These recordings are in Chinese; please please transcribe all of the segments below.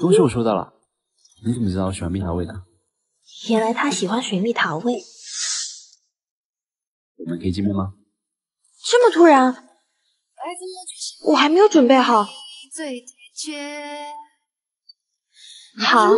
东西我收到了，你怎么知道我喜欢蜜桃味的？原来他喜欢水蜜桃味。我们可以见面吗？这么突然，我还没有准备好。好。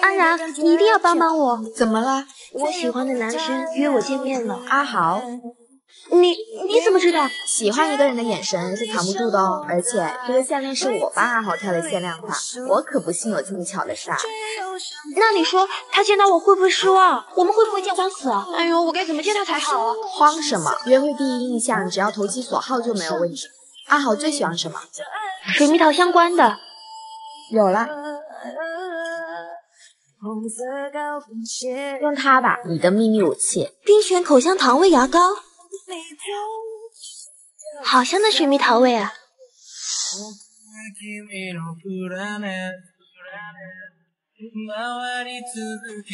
安然，你一定要帮帮我。怎么了？我喜欢的男生约我见面了。阿豪。你你怎么知道？喜欢一个人的眼神是藏不住的哦。而且这个项链是我帮阿豪挑的限量款，我可不信有这么巧的事。那你说他见到我会不会失望？我们会不会见光死啊？哎呦，我该怎么见他才好啊？慌什么？约会第一印象只要投其所好就没有问题。阿豪最喜欢什么？水蜜桃相关的。有了，用它吧，你的秘密武器。冰泉口香糖味牙膏。好香的水蜜桃味啊！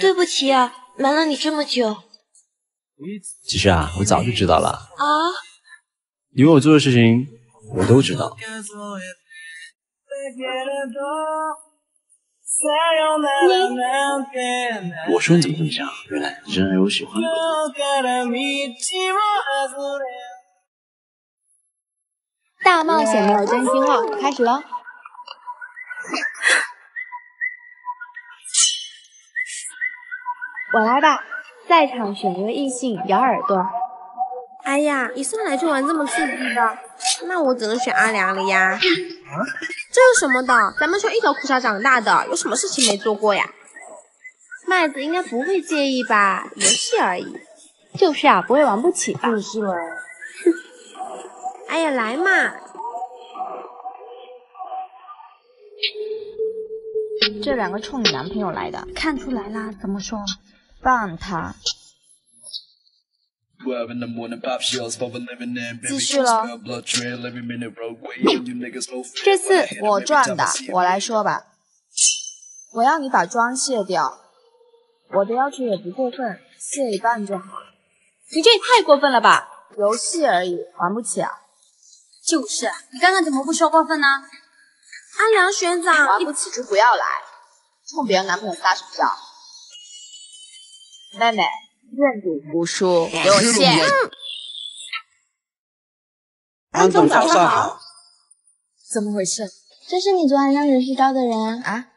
对不起啊，瞒了你这么久。其实啊，我早就知道了。啊？你为我做的事情，我都知道。你，我说你怎么这么想？原来你真有喜欢我。大冒险没有真心话，开始喽！我来吧，在场选一位异性咬耳朵。哎呀，一上来就玩这么刺激的，那我只能选阿良了呀。啊？这有什么的？咱们就一条裤衩长大的，有什么事情没做过呀？麦子应该不会介意吧？游戏而已。就是啊，不会玩不起吧？就是了。哎呀，来嘛！这两个冲你男朋友来的，看出来啦。怎么说？棒他。继续了，这次我赚的，我来说吧。我要你把妆卸掉，我的要求也不过分，卸一半就好。你这也太过分了吧！游戏而已，玩不起啊。就是，你刚刚怎么不说过分呢？阿良学长，玩不起就不要来，冲别人男朋友撒什么娇？妹妹。愿赌服输，给我卸！安总早上好。怎么回事？这是你昨晚让人事招的人啊？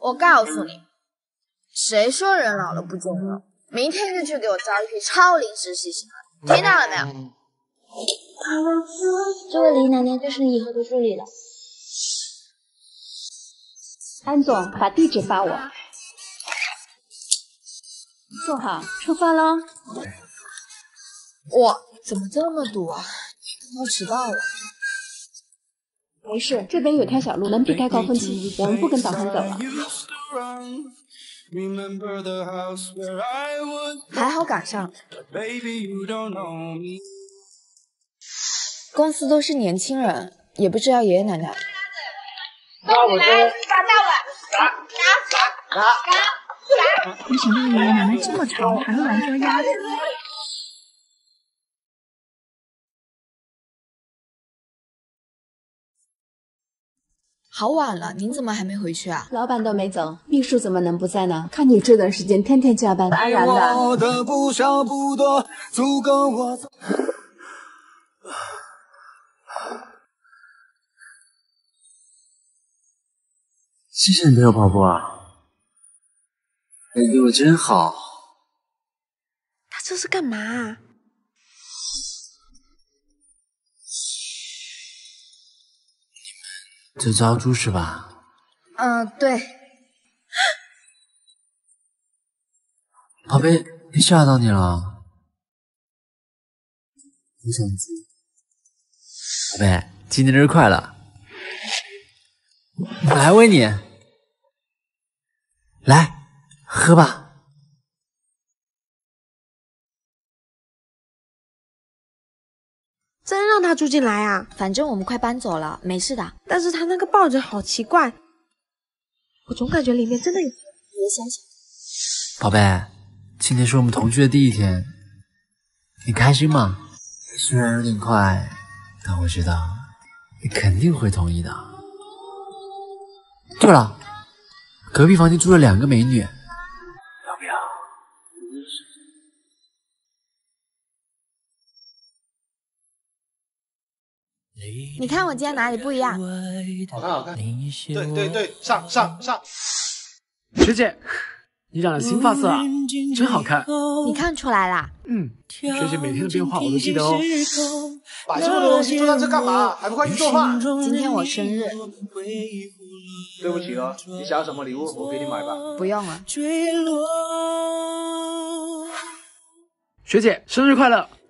我告诉你，谁说人老了不中用？明天就去给我招一批超临时实习生，听到了没有？这位林奶奶就是你以后的助理了。安总，把地址发我。坐好，出发喽！哇，怎么这么堵啊？要迟到了。没事，这边有条小路能避开高峰期，我们不跟导航走了。还好赶上。公司都是年轻人，也不知道爷爷奶奶。大碗，大碗，拿，拿，拿。没想到爷爷奶奶这么潮，还会玩捉鸭子。好晚了，您怎么还没回去啊？老板都没走，秘书怎么能不在呢？看你这段时间天天加班，安然的。谢谢你陪我跑步啊。你对我真好。他这是干嘛？你们在招租是吧？嗯，对。宝贝，吓到你了。我想吃？宝贝，今天生日快乐！我来喂你。来。喝吧，真让他住进来啊？反正我们快搬走了，没事的。但是他那个抱枕好奇怪，我总感觉里面真的有。别想想。宝贝，今天是我们同居的第一天，你开心吗？虽然有点快，但我知道你肯定会同意的。对了，隔壁房间住了两个美女，要不要？你看我今天哪里不一样？好看好看，对对对，上上上！学姐，你染了新发色啊，真好看。你看出来啦？嗯，学姐每天的变化我都记得哦。摆这么多东西坐在这干嘛？还不快去做饭？今天我生日。对不起哦，你想要什么礼物，我给你买吧。不用了。学姐，生日快乐！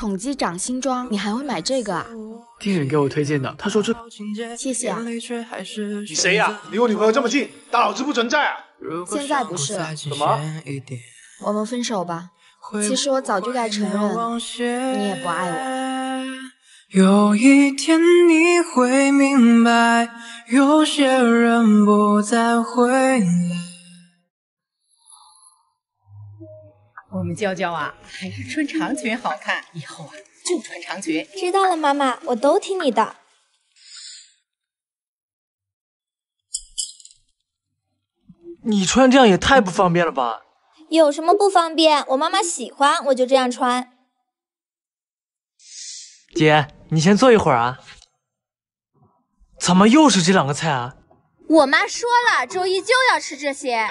宠姬掌新装，你还会买这个啊？店员给我推荐的，他说这……谢谢啊。你谁呀？离我女朋友这么近，大老子不存在啊！现在不是。怎么？我们分手吧。其实我早就该承认，你也不爱我。有一天你会明白，有些人不再回来。我们娇娇啊，还是穿长裙好看，以后啊就穿长裙。知道了，妈妈，我都听你的。你穿这样也太不方便了吧？有什么不方便？我妈妈喜欢，我就这样穿。姐，你先坐一会儿啊。怎么又是这两个菜啊？我妈说了，周一就要吃这些。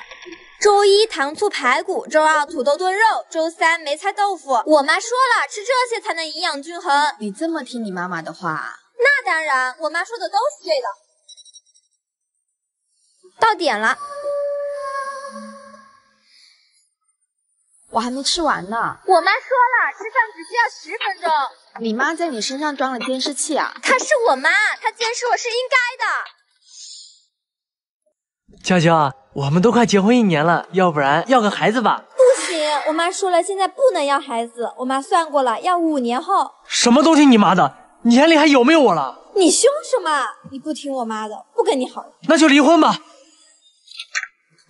周一糖醋排骨，周二土豆炖肉，周三梅菜豆腐。我妈说了，吃这些才能营养均衡。你这么听你妈妈的话？那当然，我妈说的都是对的。到点了，我还没吃完呢。我妈说了，吃饭只需要十分钟。你妈在你身上装了监视器啊？她是我妈，她监视我是应该的。娇娇啊，我们都快结婚一年了，要不然要个孩子吧？不行，我妈说了，现在不能要孩子。我妈算过了，要五年后。什么都听你妈的，你眼里还有没有我了？你凶什么？你不听我妈的，不跟你好。那就离婚吧。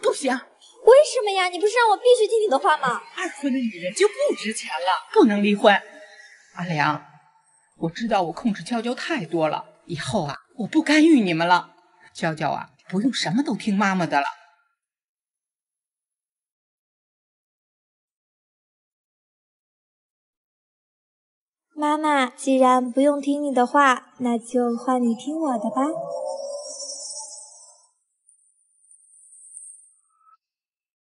不行。为什么呀？你不是让我必须听你的话吗？二婚的女人就不值钱了，不能离婚。阿良，我知道我控制娇娇太多了，以后啊，我不干预你们了。娇娇啊。不用什么都听妈妈的了，妈妈。既然不用听你的话，那就换你听我的吧。